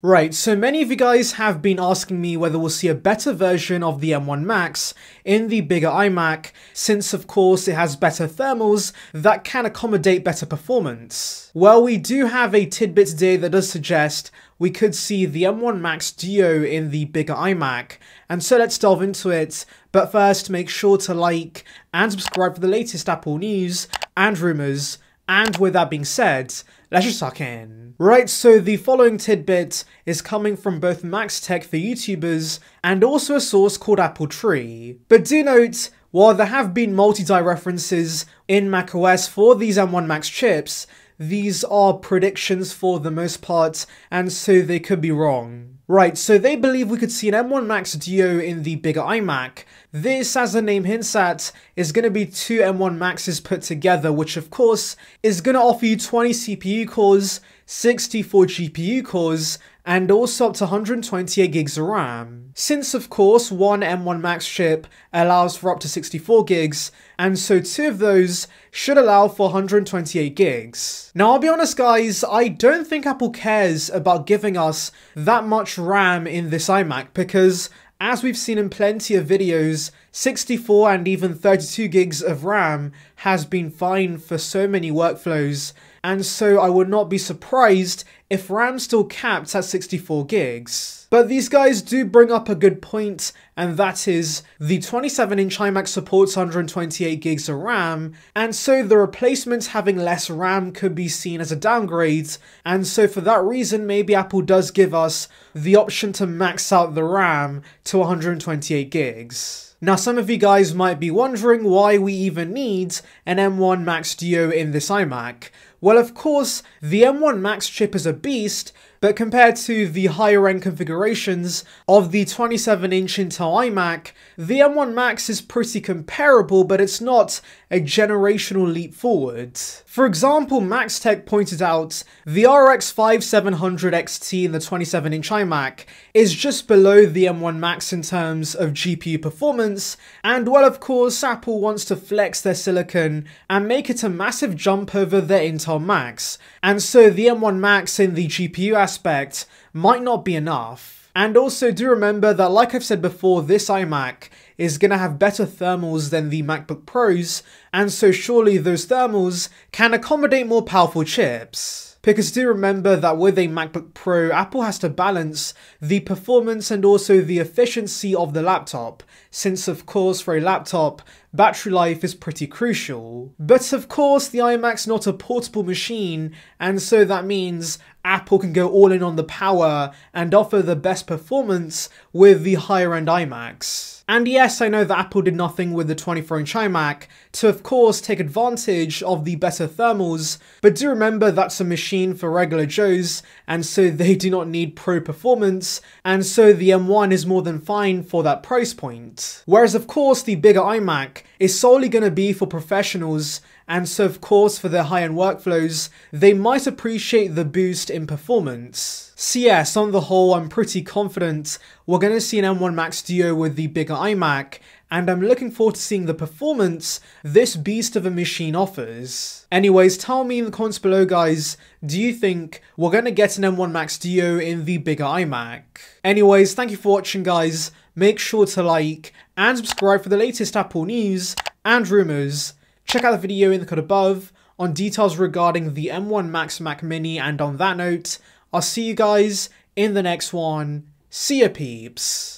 Right, so many of you guys have been asking me whether we'll see a better version of the M1 Max in the bigger iMac, since of course it has better thermals that can accommodate better performance. Well, we do have a tidbit today that does suggest we could see the M1 Max Duo in the bigger iMac, and so let's delve into it, but first make sure to like and subscribe for the latest Apple news and rumours, and with that being said, let's just suck in. Right, so the following tidbit is coming from both Max Tech for YouTubers and also a source called Apple Tree. But do note, while there have been multi-die references in macOS for these M1 Max chips, these are predictions for the most part, and so they could be wrong. Right, so they believe we could see an M1 Max Duo in the bigger iMac. This, as the name hints at, is going to be two M1 Maxes put together, which of course is going to offer you 20 CPU cores, 64 GPU cores, and also up to 128 gigs of RAM. Since of course one M1 Max chip allows for up to 64 gigs, and so two of those should allow for 128 gigs. Now I'll be honest guys, I don't think Apple cares about giving us that much RAM in this iMac because as we've seen in plenty of videos, 64 and even 32 gigs of RAM has been fine for so many workflows, and so I would not be surprised if RAM still capped at 64 gigs. But these guys do bring up a good point, and that is the 27 inch iMac supports 128 gigs of RAM, and so the replacement having less RAM could be seen as a downgrade, and so for that reason maybe Apple does give us the option to max out the RAM to 128 gigs. Now some of you guys might be wondering why we even need an M1 Max Duo in this iMac. Well of course, the M1 Max chip is a beast, but compared to the higher end configurations of the 27 inch Intel iMac, the M1 Max is pretty comparable, but it's not a generational leap forward. For example, MaxTech pointed out the RX 5700 XT in the 27 inch iMac is just below the M1 Max in terms of GPU performance, and well, of course, Apple wants to flex their silicon and make it a massive jump over their Intel Macs, and so the M1 Max in the GPU aspect might not be enough. And also do remember that like I've said before, this iMac is going to have better thermals than the MacBook Pros, and so surely those thermals can accommodate more powerful chips. Because do remember that with a MacBook Pro, Apple has to balance the performance and also the efficiency of the laptop, since of course for a laptop, battery life is pretty crucial. But of course the iMac's not a portable machine, and so that means Apple can go all in on the power and offer the best performance with the higher end iMacs. And yes, I know that Apple did nothing with the 24 inch iMac to of course take advantage of the better thermals, but do remember that's a machine for regular Joes, and so they do not need pro performance, and so the M1 is more than fine for that price point. Whereas of course the bigger iMac is solely going to be for professionals and so of course for their high-end workflows, they might appreciate the boost in performance. So yes, on the whole, I'm pretty confident we're going to see an M1 Max Duo with the bigger iMac, and I'm looking forward to seeing the performance this beast of a machine offers. Anyways, tell me in the comments below guys, do you think we're to get an M1 Max Duo in the bigger iMac? Anyways, thank you for watching guys, make sure to like and subscribe for the latest Apple news and rumours, Check out the video in the code above on details regarding the M1 Max Mac Mini and on that note, I'll see you guys in the next one. See ya peeps!